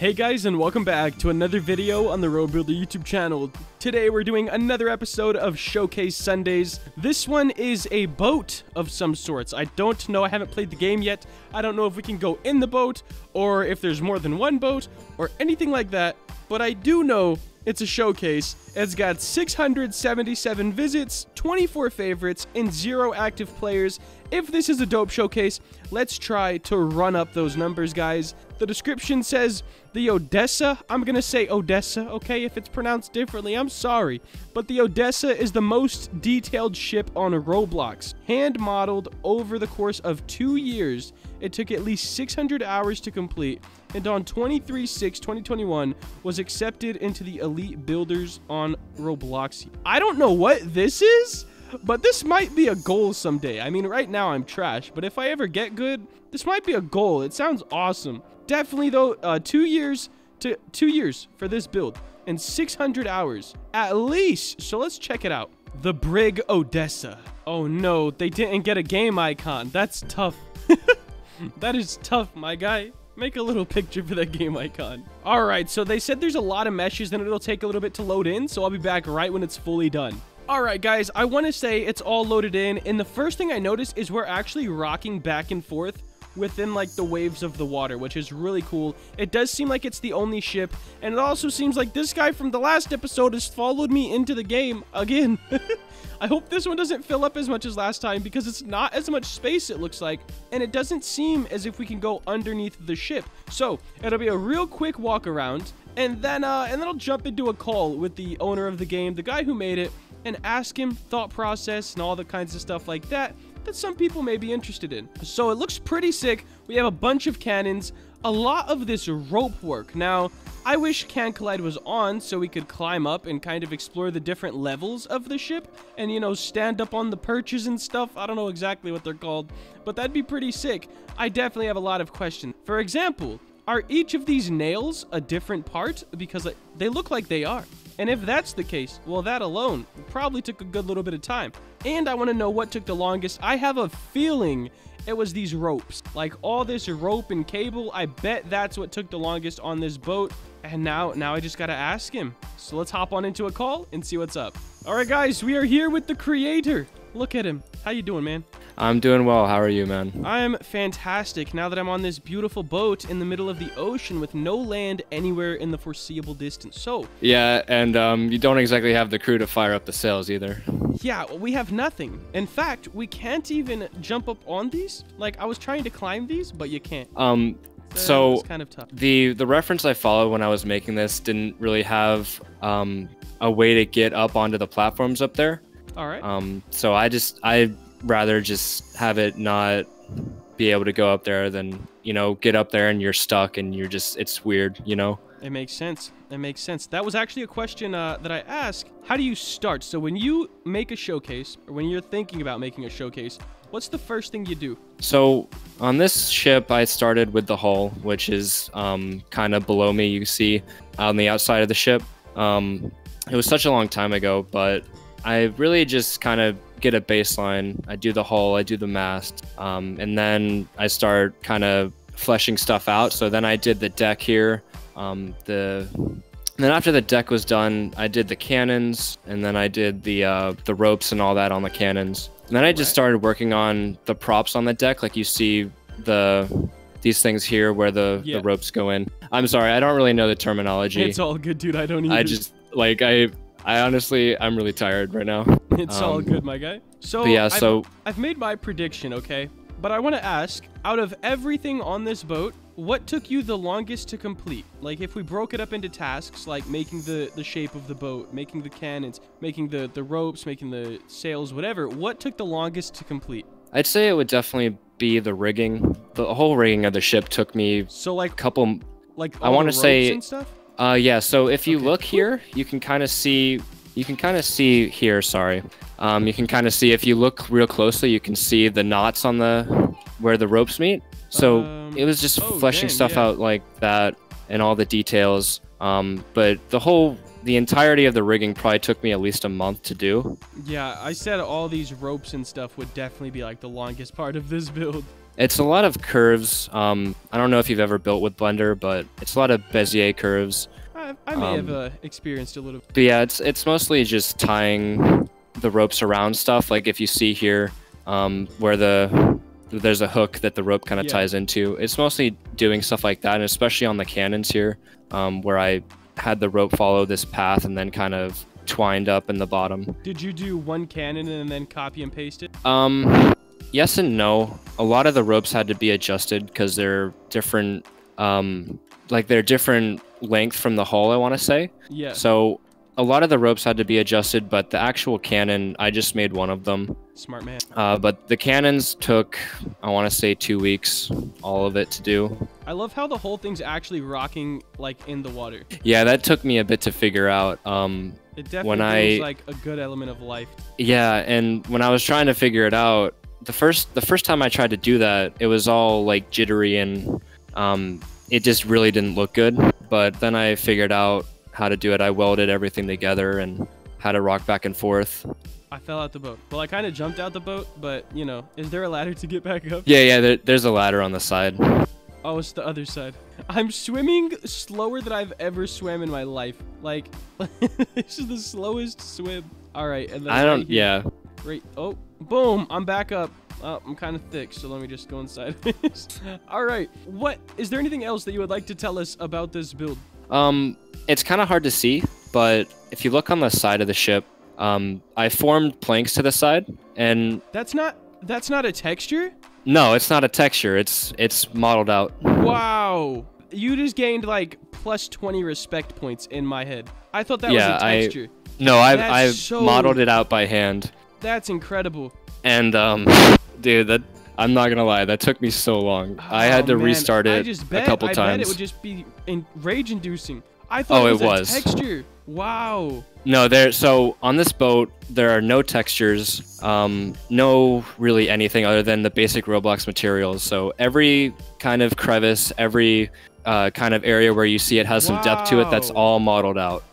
Hey guys and welcome back to another video on the RoBuilder YouTube channel. Today we're doing another episode of Showcase Sundays. This one is a boat of some sorts. I don't know, I haven't played the game yet. I don't know if we can go in the boat or if there's more than one boat or anything like that. But I do know it's a showcase. It's got 677 visits, 24 favorites, and 0 active players. If this is a dope showcase, let's try to run up those numbers, guys. The description says the Odessa. I'm to say Odessa, okay? If it's pronounced differently, I'm sorry. But the Odessa is the most detailed ship on Roblox. Hand modeled over the course of two years. It took at least 600 hours to complete and on 23-6-2021 was accepted into the elite builders on Roblox. I don't know what this is, but this might be a goal someday. I mean, right now I'm trash, but if I ever get good, this might be a goal. It sounds awesome. Definitely though, uh, two years to two years for this build and 600 hours at least. So let's check it out. The Brig Odessa. Oh no, they didn't get a game icon. That's tough. that is tough, my guy. Make a little picture for that game icon. All right, so they said there's a lot of meshes and it'll take a little bit to load in, so I'll be back right when it's fully done. All right, guys, I want to say it's all loaded in, and the first thing I noticed is we're actually rocking back and forth within like the waves of the water, which is really cool. It does seem like it's the only ship, and it also seems like this guy from the last episode has followed me into the game again. I hope this one doesn't fill up as much as last time because it's not as much space it looks like, and it doesn't seem as if we can go underneath the ship. So, it'll be a real quick walk around, and then, uh, and then I'll jump into a call with the owner of the game, the guy who made it, and ask him thought process and all the kinds of stuff like that that some people may be interested in. So it looks pretty sick. We have a bunch of cannons, a lot of this rope work. Now, I wish Can Collide was on so we could climb up and kind of explore the different levels of the ship and, you know, stand up on the perches and stuff. I don't know exactly what they're called, but that'd be pretty sick. I definitely have a lot of questions. For example, are each of these nails a different part? Because they look like they are. And if that's the case, well, that alone probably took a good little bit of time. And I want to know what took the longest. I have a feeling it was these ropes. Like all this rope and cable, I bet that's what took the longest on this boat. And now, now I just gotta ask him. So let's hop on into a call and see what's up. All right, guys, we are here with the creator. Look at him. How you doing, man? I'm doing well. How are you, man? I'm fantastic now that I'm on this beautiful boat in the middle of the ocean with no land anywhere in the foreseeable distance. So, yeah, and um, you don't exactly have the crew to fire up the sails either. Yeah, we have nothing. In fact, we can't even jump up on these. Like, I was trying to climb these, but you can't. Um, so kind of tough. The the reference I followed when I was making this didn't really have um, a way to get up onto the platforms up there. All right. Um, so I just I rather just have it not be able to go up there than you know get up there and you're stuck and you're just it's weird you know it makes sense it makes sense that was actually a question uh, that i asked how do you start so when you make a showcase or when you're thinking about making a showcase what's the first thing you do so on this ship i started with the hull which is um, kind of below me you see on the outside of the ship um, it was such a long time ago but i really just kind of get a baseline. I do the hull, I do the mast, um, and then I start kind of fleshing stuff out. So then I did the deck here. Um, the then after the deck was done, I did the cannons, and then I did the uh, the ropes and all that on the cannons. And then I just started working on the props on the deck, like you see the these things here where the, yeah. the ropes go in. I'm sorry, I don't really know the terminology. It's all good, dude. I don't even. I just like I I honestly, I'm really tired right now. It's um, all good, my guy. So yeah, so I've, I've made my prediction, okay? But I want to ask, out of everything on this boat, what took you the longest to complete? Like if we broke it up into tasks, like making the, the shape of the boat, making the cannons, making the, the ropes, making the sails, whatever, what took the longest to complete? I'd say it would definitely be the rigging. The whole rigging of the ship took me so like a couple like I want to say stuff uh, yeah, so if you okay. look here, you can kind of see, you can kind of see here, sorry. Um, you can kind of see, if you look real closely, you can see the knots on the, where the ropes meet. So um, it was just oh, fleshing dang, stuff yeah. out like that and all the details. Um, but the whole, the entirety of the rigging probably took me at least a month to do. Yeah, I said all these ropes and stuff would definitely be like the longest part of this build. It's a lot of curves. Um, I don't know if you've ever built with Blender, but it's a lot of Bezier curves. I, I may have Um, uh, experienced a little. But yeah, it's it's mostly just tying the ropes around stuff. Like if you see here, um, where the there's a hook that the rope kind of Yeah. ties into. It's mostly doing stuff like that, and especially on the cannons here, um, where I had the rope follow this path and then kind of twined up in the bottom. Did you do one cannon and then copy and paste it? Um, yes and no. A lot of the ropes had to be adjusted because they're different. Um, like they're different length from the hull. I want to say. Yeah. So a lot of the ropes had to be adjusted, but the actual cannon, I just made one of them. Smart man. Uh, but the cannons took, I want to say, two weeks, all of it to do. I love how the whole thing's actually rocking like in the water. Yeah, that took me a bit to figure out. Um, It definitely When I- like a good element of life. yeah, and when I was trying to figure it out, the first the first time I tried to do that, it was all like jittery and um, it just really didn't look good. But then I figured out how to do it. I welded everything together and had to rock back and forth. I fell out the boat. Well, I kind of jumped out the boat, but you know, is there a ladder to get back up? Yeah, yeah. There, there's a ladder on the side. Oh, it's the other side. I'm swimming slower than I've ever swam in my life. Like, this is the slowest swim. All right, and then I don't. Yeah. Right. Oh, boom! I'm back up. Oh, I'm kind of thick, so let me just go inside. All right. What is there anything else that you would like to tell us about this build? Um, it's kind of hard to see, but if you look on the side of the ship, um, I formed planks to the side, and That's not. That's not a texture. no, it's not a texture. It's it's modeled out. Wow. You just gained like plus 20 respect points in my head. I thought that Yeah, was a texture. I, No, I've I've so- modeled it out by hand, That's incredible. and um, dude, that I'm not gonna lie, that took me so long. I had Oh, to man, restart it just a bet, couple I times. bet it would just be in rage inducing. I thought Oh, it it was, was. a texture. Wow. No, there. So on this boat, there are no textures, um, no really anything other than the basic Roblox materials. So every kind of crevice, every uh, kind of area where you see it has some depth to it. That's all modeled out.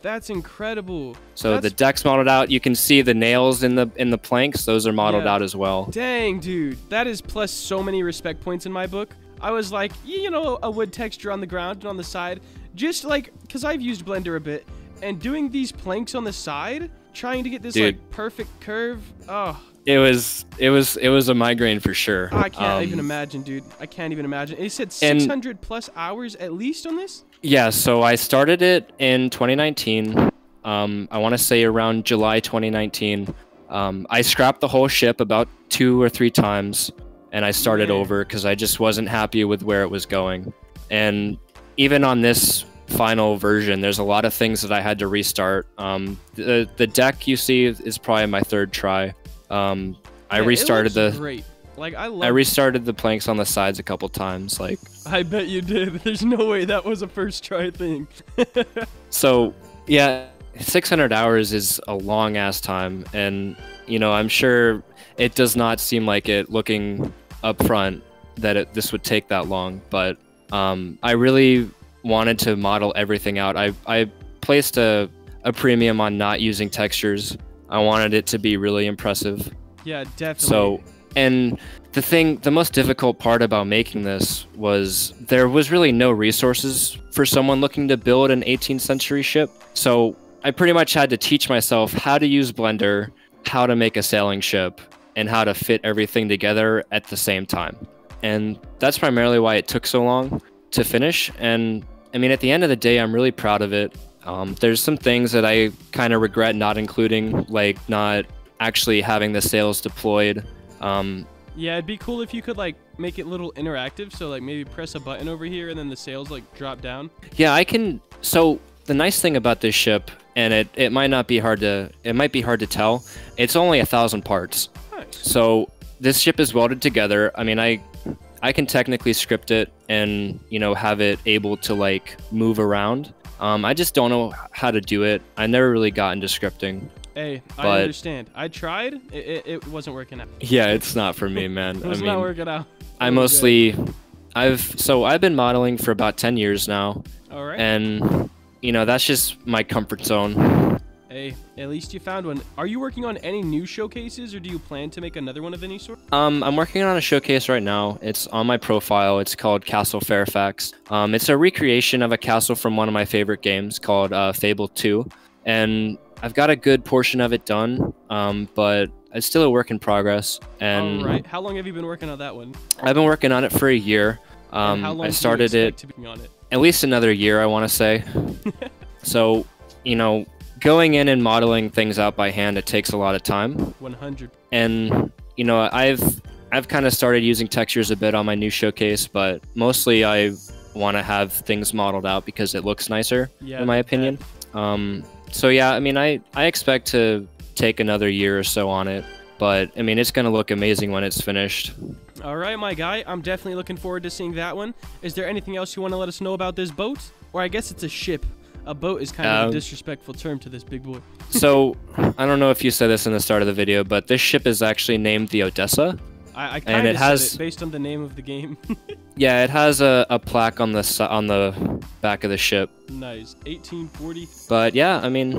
That's incredible. So the deck's modeled out. You can see the nails in the in the planks; those are modeled Yeah. out as well. Dang, dude. That is plus so many respect points in my book. I was like, you know, a wood texture on the ground and on the side. Just like, because I've used Blender a bit. And doing these planks on the side, trying to get this Dude. like perfect curve. Oh, It was it was it was a migraine for sure. I can't Um, even imagine, dude. I can't even imagine. It said 600 plus hours at least on this? Yeah, so I started it in 2019. Um, I want to say around July 2019. Um, I scrapped the whole ship about two or three times, and I started over because I just wasn't happy with where it was going. And even on this final version, there's a lot of things that I had to restart. Um, the the deck you see is probably my third try. Um, I Yeah, restarted the Great. Like, I love I restarted the planks on the sides a couple times, like. I bet you did. There's no way that was a first try thing. So yeah, 600 hours is a long ass time, and you know I'm sure it does not seem like it looking up front that it, this would take that long. But um, I really wanted to model everything out. I I placed a a premium on not using textures. I wanted it to be really impressive. yeah, definitely. So, and the thing, the most difficult part about making this was there was really no resources for someone looking to build an 18th century ship. So, I pretty much had to teach myself how to use Blender, how to make a sailing ship, and how to fit everything together at the same time. And that's primarily why it took so long to finish. And I mean, at the end of the day, I'm really proud of it. Um, there's some things that I kind of regret not including, like not actually having the sails deployed. Um, Yeah, it'd be cool if you could like make it little interactive. So like maybe press a button over here and then the sails like drop down. yeah, I can. So the nice thing about this ship, and it, it might not be hard to it might be hard to tell. It's only a thousand parts. Nice. So this ship is welded together. I mean, I I can technically script it and you know have it able to like move around. Um, I just don't know how to do it. I never really got into scripting. Hey, I understand. I tried. It, it, it wasn't working out. Yeah, it's not for me, man. It I mean, not working out. I mostly, I've so I've been modeling for about ten years now, All right. and you know that's just my comfort zone. Hey, at least you found one. Are you working on any new showcases, or do you plan to make another one of any sort? Um, I'm working on a showcase right now. It's on my profile. It's called Castle Fairfax. Um, it's a recreation of a castle from one of my favorite games called uh, Fable 2, and I've got a good portion of it done. Um, but it's still a work in progress. And All right. How long have you been working on that one? I've been working on it for a year. Um, how long I started it to be on it. at least another year, I want to say. so, you know, going in and modeling things out by hand, it takes a lot of time. 100. And you know, I've I've kind of started using textures a bit on my new showcase, but mostly I want to have things modeled out because it looks nicer, Yeah. in my opinion. Um, so yeah, I mean, I I expect to take another year or so on it, but I mean, it's gonna look amazing when it's finished. All right, my guy. I'm definitely looking forward to seeing that one. Is there anything else you want to let us know about this boat? Or I guess it's a ship. A boat is kind of Um, a disrespectful term to this big boy. So I don't know if you said this in the start of the video, but this ship is actually named the Odessa. I, I kind it has- it based on the name of the game. Yeah, it has a, a plaque on the on the back of the ship. nice. 1840. But yeah, I mean,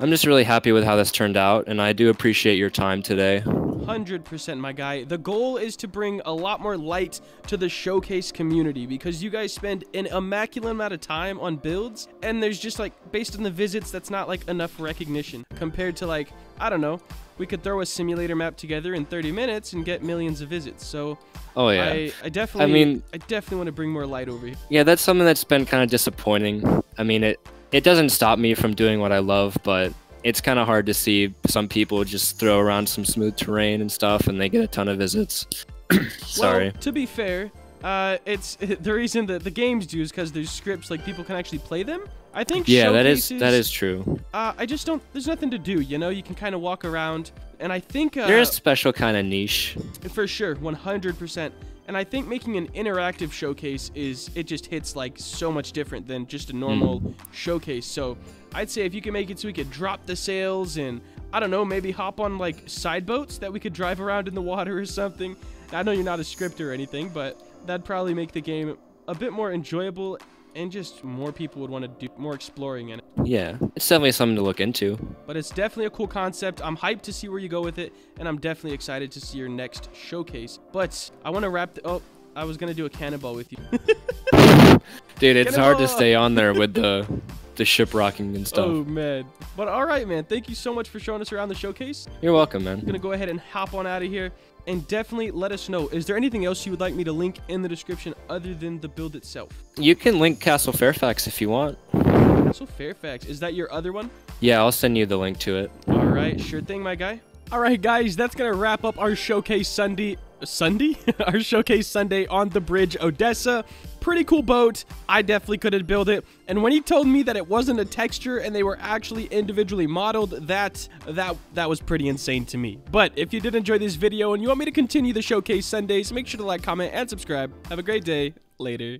I'm just really happy with how this turned out, and I do appreciate your time today. 100% my guy. The goal is to bring a lot more light to the showcase community because you guys spend an immaculate amount of time on builds and there's just like based on the visits that's not like enough recognition compared to like I don't know, we could throw a simulator map together in 30 minutes and get millions of visits. So Oh yeah. I, I definitely I mean- I definitely want to bring more light over here. Yeah, that's something that's been kind of disappointing. I mean, it it doesn't stop me from doing what I love, but it's kind of hard to see some people just throw around some smooth terrain and stuff, and they get a ton of visits. Sorry. Well, to be fair, uh, it's the reason that the games do is because there's scripts like people can actually play them. I think yeah, that is that is true. Uh, I just don't. There's nothing to do. You know, you can kind of walk around, and I think uh, There's a special kind of niche. for sure, 100%. And I think making an interactive showcase is it just hits like so much different than just a normal showcase. So I'd say if you can make it so we could drop the sails and I don't know, maybe hop on like side boats that we could drive around in the water or something. I know you're not a scripter or anything, but that'd probably make the game a bit more enjoyable and just more people would want to do more exploring in it. Yeah, it's definitely something to look into. But it's definitely a cool concept. I'm hyped to see where you go with it, and I'm definitely excited to see your next showcase. But I want to wrap. The, oh, I was gonna do a cannonball with you. Dude, it's Get hard to stay on there with the the ship rocking and stuff. oh man. But all right, man. Thank you so much for showing us around the showcase. You're welcome, man. I'm gonna go ahead and hop on out of here. And definitely let us know. Is there anything else you would like me to link in the description other than the build itself? You can link Castle Fairfax if you want. Castle Fairfax. Is that your other one? Yeah, I'll send you the link to it. All right, sure thing, my guy. All right, guys, that's gonna wrap up our showcase Sunday. Sunday? our showcase Sunday on the Brig, Odessa. Pretty cool boat. I definitely couldn't build it. And when he told me that it wasn't a texture and they were actually individually modeled, that that that was pretty insane to me. But if you did enjoy this video and you want me to continue the showcase Sundays, make sure to like, comment, and subscribe. Have a great day. Later.